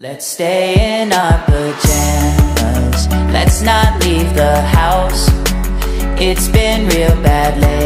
Let's stay in our pajamas. Let's not leave the house. It's been real bad lately.